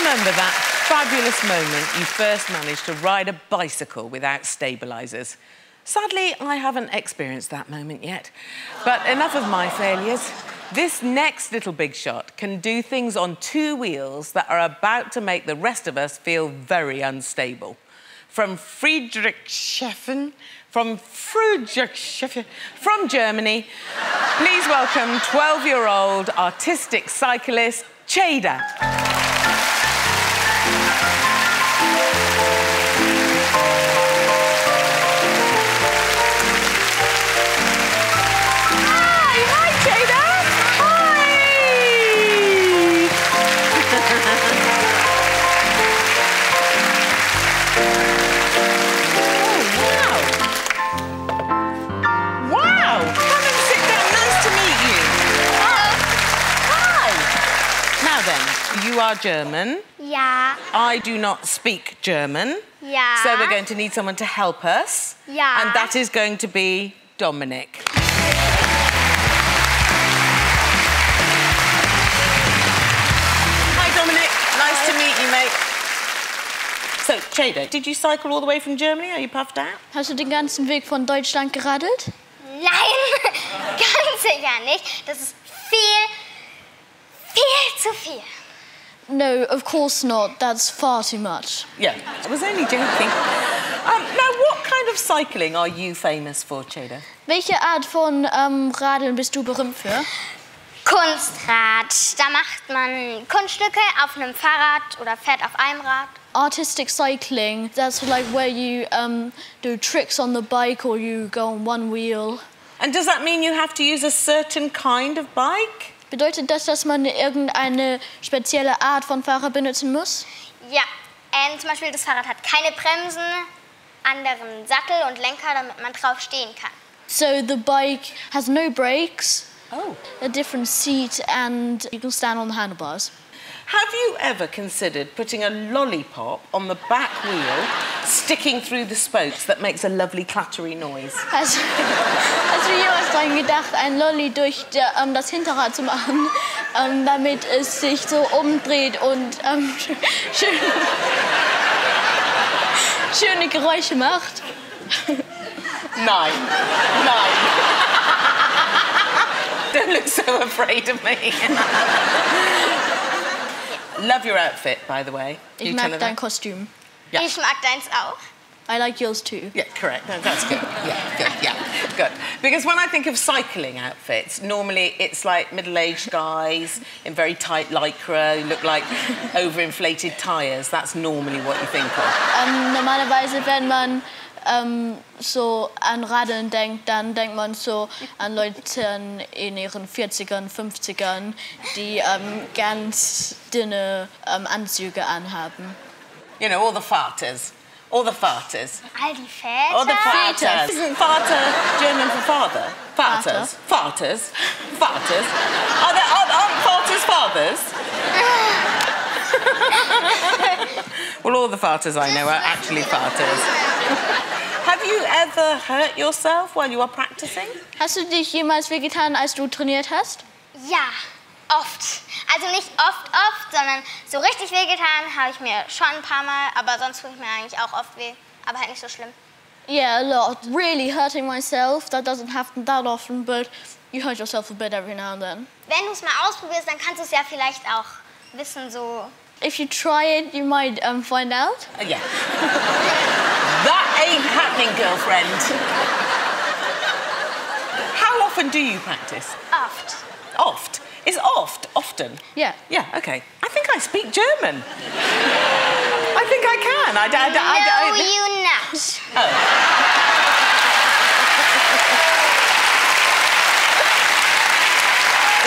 remember that fabulous moment you first managed to ride a bicycle without stabilisers? Sadly, I haven't experienced that moment yet. But enough of my failures. This next little big shot can do things on two wheels that are about to make the rest of us feel very unstable. From Friedrichshafen, from Friedrichshafen, from Germany, please welcome 12-year-old artistic cyclist Cheyda. Are German. Yeah. I do not speak German. Yeah. So we're going to need someone to help us. Yeah. And that is going to be Dominic. Hi, Dominic. Nice to meet you, mate. So, Cheyda, did you cycle all the way from Germany? Are you puffed out? Hast du den ganzen Weg von Deutschland geradelt? Nein, ganz sicher nicht. Das ist viel, viel zu viel. No, of course not. That's far too much. Yeah, I was only joking. Um, now, what kind of cycling are you famous for, Cheyda? Welche Art von ähm, Radeln bist du berühmt für? Kunstrad. Da macht man Kunststücke auf einem Fahrrad oder fährt auf einem Rad. Artistic cycling, that's like where you um, do tricks on the bike or you go on one wheel. And does that mean you have to use a certain kind of bike? Bedeutet das, dass man irgendeine spezielle Art von Fahrrad benutzen muss? Ja, ähm, zum Beispiel das Fahrrad hat keine Bremsen, anderen Sattel und Lenker, damit man drauf stehen kann. So the bike has no brakes, oh. a different seat and you can stand on the handlebars. Have you ever considered putting a lollipop on the back wheel, sticking through the spokes that makes a lovely clattery noise? Hast, hast du jemals daran gedacht, ein Lolli durch der, ähm, das Hinterrad zu machen, ähm, damit es sich so umdreht und ähm, schön, schöne Geräusche macht? Nein. Nein. Don't look so afraid of me. Love your outfit, by the way. Ich You mag tell her dein that? Kostüm. Yeah. Ich mag deins auch. I like yours too. Yeah, correct. No, that's good. Yeah, good. Yeah, good. Because when I think of cycling outfits, normally it's like middle-aged guys in very tight lycra who look like overinflated tyres. That's normally what you think of. Um, ähm, normalerweise, wenn man ähm, so an Radeln denkt, dann denkt man so an Leute in ihren 40ern, 50ern, die ähm, ganz dünne ähm, Anzüge anhaben. You know, all the farters. All the farters. All die Väter. All the farters. Väter. Farter German for father? Farters. Farters. Farters. Are there, aren't, aren't farters fathers? well, all the farters I know are actually farters. Have you ever hurt yourself while you are practicing? Hast du dich jemals wehgetan, als du trainiert hast? Ja, oft. Also nicht oft, oft, sondern so richtig wehgetan habe ich mir schon ein paar Mal, aber sonst tue ich mir eigentlich auch oft weh. Aber halt nicht so schlimm. Yeah, a lot. Really hurting myself. That doesn't happen that often, but you hurt yourself a bit every now and then. Wenn du es mal ausprobierst, dann kannst du es ja vielleicht auch wissen, so. If you try it, you might um, find out. Uh, yeah. ain't happening, girlfriend. How often do you practice? Oft. Oft. Is oft often? Yeah. Yeah, okay. I think I speak German. I think I can. I, I, I, no, I, I, you not. Oh.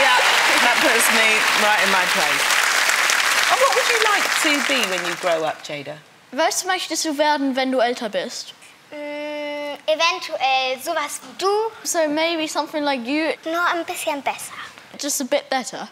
yeah, that puts me right in my place. And what would you like to be when you grow up, Jada? Was möchtest du werden, wenn du älter bist? Mm, eventuell sowas wie du, So maybe something like you, nur ein bisschen besser. just a bit better.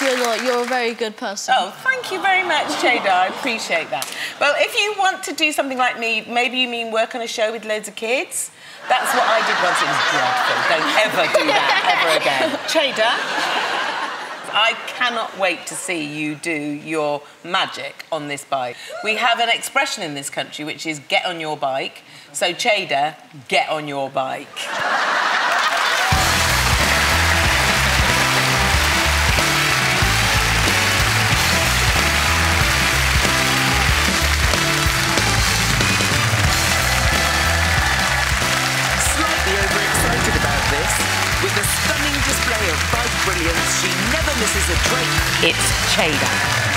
But I like you a lot. You're a very good person. Oh, thank you very much, Jada. I appreciate that. Well, if you want to do something like me, maybe you mean work on a show with loads of kids, That's what I did once. It was dreadful. Don't ever do that ever again. Cheyda, I cannot wait to see you do your magic on this bike. We have an expression in this country which is get on your bike. So, Cheyda, get on your bike. It's Cheyda.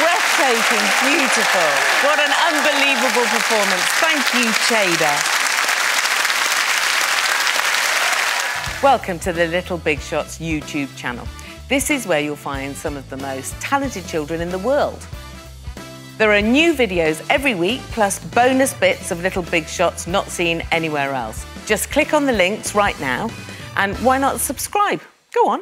Breathtaking, beautiful. What an unbelievable performance. Thank you, Cheyda. Welcome to the Little Big Shots YouTube channel. This is where you'll find some of the most talented children in the world. There are new videos every week, plus bonus bits of Little Big Shots not seen anywhere else. Just click on the links right now, and why not subscribe? Go on.